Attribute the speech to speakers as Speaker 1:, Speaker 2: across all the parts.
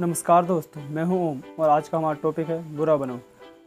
Speaker 1: नमस्कार दोस्तों, मैं हूँ ओम और आज का हमारा टॉपिक है बुरा बनो।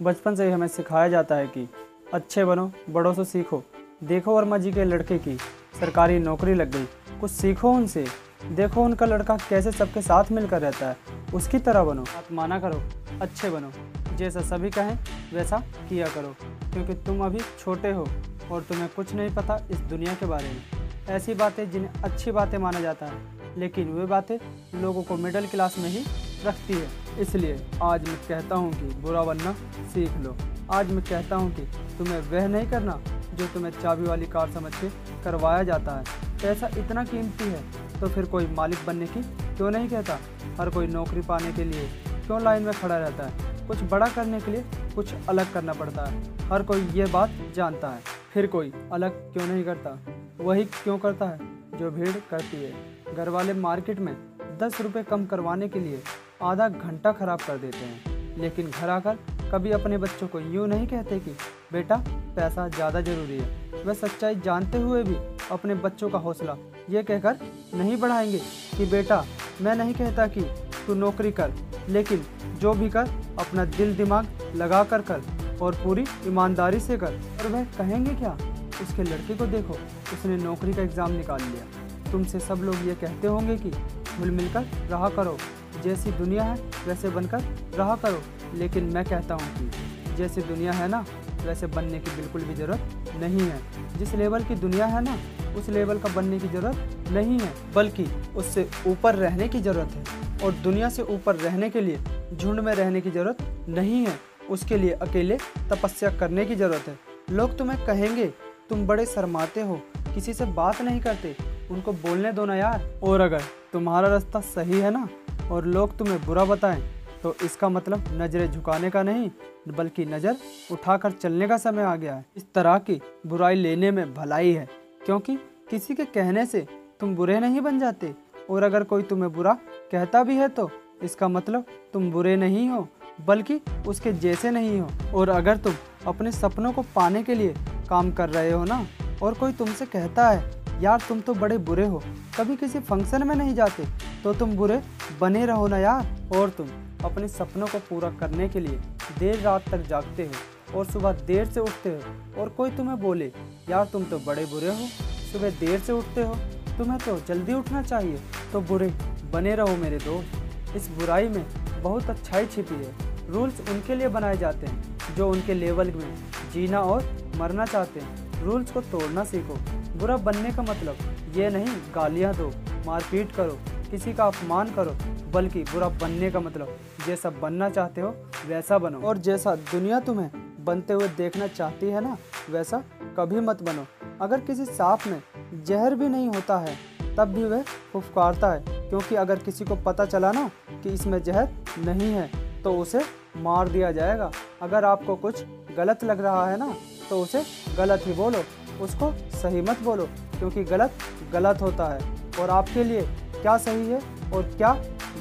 Speaker 1: बचपन से ही हमें सिखाया जाता है कि अच्छे बनो, बड़ों से सीखो। देखो वर्मा जी के लड़के की सरकारी नौकरी लग गई, कुछ सीखो उनसे। देखो उनका लड़का कैसे सबके साथ मिलकर रहता है, उसकी तरह बनो। बात माना करो, अच्छे बनो। जैसा सभी कहें, वैसा किया करो। क्योंकि तुम अभी छोटे हो और तुम्हें कुछ नहीं पता इस दुनिया के बारे में। ऐसी बातें जिन्हें अच्छी बातें माना जाता है लेकिन वे बातें लोगों को मिडिल क्लास में ही रखती है। इसलिए आज मैं कहता हूँ कि बुरा बनना सीख लो। आज मैं कहता हूँ कि तुम्हें वह नहीं करना जो तुम्हें चाबी वाली कार समझ के करवाया जाता है। पैसा इतना कीमती है तो फिर कोई मालिक बनने की क्यों नहीं कहता? हर कोई नौकरी पाने के लिए क्यों लाइन में खड़ा रहता है? कुछ बड़ा करने के लिए कुछ अलग करना पड़ता है। हर कोई ये बात जानता है। फिर कोई अलग क्यों नहीं करता? वही क्यों करता है? जो भीड़ करती है। घर वाले मार्केट में दस रुपये कम करवाने के लिए आधा घंटा खराब कर देते हैं। लेकिन घर आकर कभी अपने बच्चों को यूँ नहीं कहते कि, बेटा, पैसा ज़्यादा ज़रूरी है। वह सच्चाई जानते हुए भी अपने बच्चों का हौसला ये कहकर नहीं बढ़ाएँगे कि, बेटा, मैं नहीं कहता कि तू नौकरी कर, लेकिन जो भी कर, अपना दिल दिमाग लगा कर कर और पूरी ईमानदारी से कर। और वह कहेंगे क्या? उसके लड़के को देखो, उसने नौकरी का एग्ज़ाम निकाल लिया। तुमसे सब लोग ये कहते होंगे कि मिल मिलकर रहा करो। जैसी दुनिया है, वैसे बनकर रहा करो। लेकिन मैं कहता हूँ कि जैसी दुनिया है ना, वैसे बनने की बिल्कुल भी ज़रूरत नहीं है। जिस लेवल की दुनिया है ना, उस लेवल का बनने की ज़रूरत नहीं है। बल्कि उससे ऊपर रहने की ज़रूरत है। और दुनिया से ऊपर रहने के लिए, झुंड में रहने की ज़रूरत नहीं है। उसके लिए अकेले तपस्या करने की ज़रूरत है। लोग तुम्हें कहेंगे, तुम बड़े शर्माते हो। किसी से बात नहीं करते। उनको बोलने दो ना यार। और अगर तुम्हारा रास्ता सही है ना, और लोग तुम्हें बुरा बताएँ तो इसका मतलब नज़रें झुकाने का नहीं, बल्कि नज़र उठाकर चलने का समय आ गया है। इस तरह की बुराई लेने में भलाई है, क्योंकि किसी के कहने से तुम बुरे नहीं बन जाते। और अगर कोई तुम्हें बुरा कहता भी है तो इसका मतलब तुम बुरे नहीं हो, बल्कि उसके जैसे नहीं हो। और अगर तुम अपने सपनों को पाने के लिए काम कर रहे हो ना, और कोई तुमसे कहता है यार तुम तो बड़े बुरे हो। कभी किसी फ़ंक्शन में नहीं जाते तो तुम बुरे बने रहो ना यार। और तुम अपने सपनों को पूरा करने के लिए देर रात तक जागते हो और सुबह देर से उठते हो। और कोई तुम्हें बोले, यार तुम तो बड़े बुरे हो। सुबह देर से उठते हो। तुम्हें तो जल्दी उठना चाहिए। तो बुरे बने रहो मेरे दोस्त। इस बुराई में बहुत अच्छाई छिपी है। रूल्स उनके लिए बनाए जाते हैं, जो उनके लेवल में जीना और मरना चाहते हैं। रूल्स को तोड़ना सीखो। बुरा बनने का मतलब ये नहीं, गालियाँ दो, मारपीट करो, किसी का अपमान करो, बल्कि बुरा बनने का मतलब जैसा बनना चाहते हो, वैसा बनो। और जैसा दुनिया तुम्हें बनते हुए देखना चाहती है ना, वैसा कभी मत बनो। अगर किसी सांप में जहर भी नहीं होता है, तब भी वह फुफकारता है, क्योंकि अगर किसी को पता चला ना कि इसमें जहर नहीं है तो उसे मार दिया जाएगा। अगर आपको कुछ गलत लग रहा है ना तो उसे गलत ही बोलो। उसको सही मत बोलो, क्योंकि गलत गलत होता है। और आपके लिए क्या सही है और क्या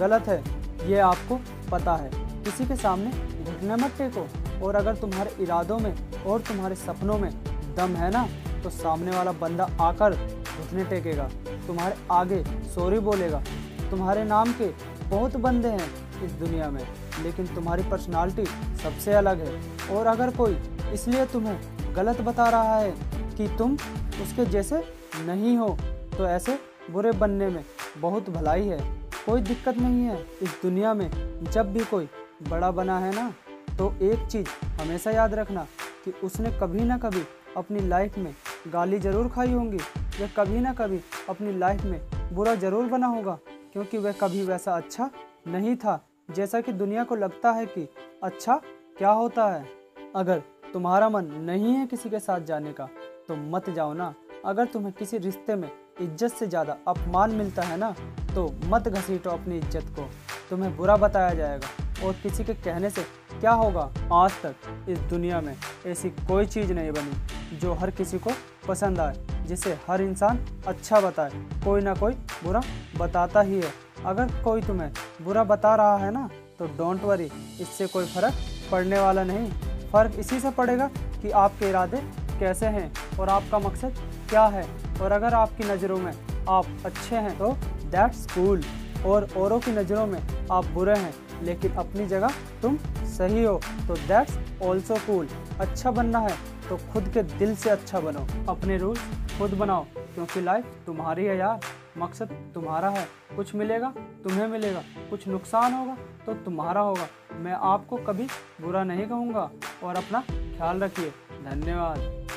Speaker 1: गलत है, ये आपको पता है। किसी के सामने घुटने मत टेको। और अगर तुम्हारे इरादों में और तुम्हारे सपनों में दम है ना तो सामने वाला बंदा आकर घुटने टेकेगा। तुम्हारे आगे सॉरी बोलेगा। तुम्हारे नाम के बहुत बंदे हैं इस दुनिया में, लेकिन तुम्हारी पर्सनालिटी सबसे अलग है। और अगर कोई इसलिए तुम्हें गलत बता रहा है कि तुम उसके जैसे नहीं हो तो ऐसे बुरे बनने में बहुत भलाई है। कोई दिक्कत नहीं है। इस दुनिया में जब भी कोई बड़ा बना है ना तो एक चीज़ हमेशा याद रखना कि उसने कभी ना कभी अपनी लाइफ में गाली ज़रूर खाई होंगी। या कभी ना कभी अपनी लाइफ में बुरा ज़रूर बना होगा, क्योंकि वह कभी वैसा अच्छा नहीं था। जैसा कि दुनिया को लगता है कि अच्छा क्या होता है। अगर तुम्हारा मन नहीं है किसी के साथ जाने का तो मत जाओ ना। अगर तुम्हें किसी रिश्ते में इज़्ज़त से ज़्यादा अपमान मिलता है ना तो मत घसीटो अपनी इज़्ज़त को। तुम्हें बुरा बताया जाएगा, और किसी के कहने से क्या होगा? आज तक इस दुनिया में ऐसी कोई चीज़ नहीं बनी जो हर किसी को पसंद आए, जिसे हर इंसान अच्छा बताए। कोई ना कोई बुरा बताता ही है। अगर कोई तुम्हें बुरा बता रहा है ना तो डोंट वरी इससे कोई फ़र्क पड़ने वाला नहीं। फ़र्क इसी से पड़ेगा कि आपके इरादे कैसे हैं और आपका मकसद क्या है। और अगर आपकी नज़रों में आप अच्छे हैं तो दैट्स कूल और औरों की नज़रों में आप बुरे हैं, लेकिन अपनी जगह तुम सही हो तो दैट्स ऑल्सो कूल अच्छा बनना है तो खुद के दिल से अच्छा बनो। अपने रूल्स खुद बनाओ, क्योंकि लाइफ तुम्हारी है यार, मकसद तुम्हारा है। कुछ मिलेगा, तुम्हें मिलेगा। कुछ नुकसान होगा तो तुम्हारा होगा। मैं आपको कभी बुरा नहीं कहूँगा और अपना ख्याल रखिए। धन्यवाद।